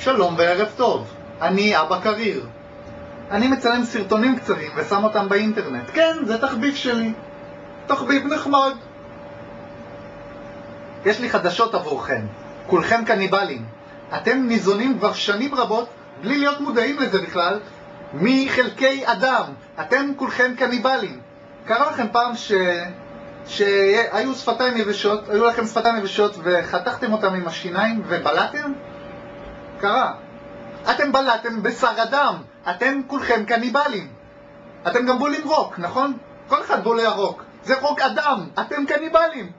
שלום וערב טוב, אני אבא קריר. אני מצלם סרטונים קצרים ושם אותם באינטרנט. כן, זה תחביב שלי. תחביב נחמד. יש לי חדשות עבורכם. כולכם קניבלים. אתם ניזונים כבר שנים רבות, בלי להיות מודעים לזה בכלל, מחלקי אדם. אתם כולכם קניבלים. קרה לכם פעם ש... שהיו שפתיים יבשות, היו לכם שפתיים יבשות וחתכתם אותם עם השיניים ובלעתם? קרה. אתם בלעתם בשר אדם, אתם כולכם קניבלים. אתם גם בולים רוק, נכון? כל אחד בולע רוק. זה רוק אדם, אתם קניבלים.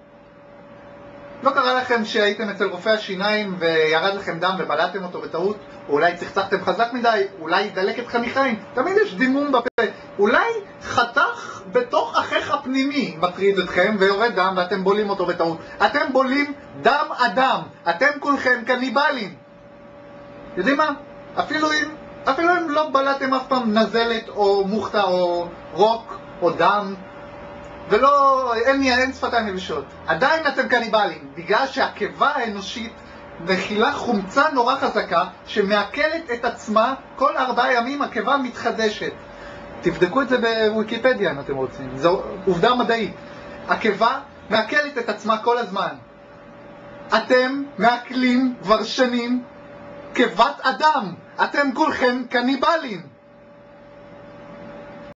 לא קרה לכם שהייתם אצל רופא השיניים וירד לכם דם ובלעתם אותו בטעות? או אולי צחצחתם חזק מדי? אולי דלקת חניכיים? תמיד יש דימום בפה. אולי חתך בתוך אחיך הפנימי מטריד אתכם ויורד דם ואתם בולים אותו בטעות. אתם בולים דם אדם. אתם כולכם קניבלים. יודעים מה? אפילו אם, אפילו אם לא בלעתם אף פעם נזלת או מוכתה או רוק או דם ולא, אין, אין שפתיים יבשות. עדיין אתם קניבלים, בגלל שהקיבה האנושית מכילה חומצה נורא חזקה שמעכלת את עצמה כל ארבעה ימים הקיבה מתחדשת. תבדקו את זה בוויקיפדיה אם אתם רוצים, זו עובדה מדעית. הקיבה מעכלת את עצמה כל הזמן. אתם מעכלים כבר שנים כבת אדם, אתם כולכם קניבלים.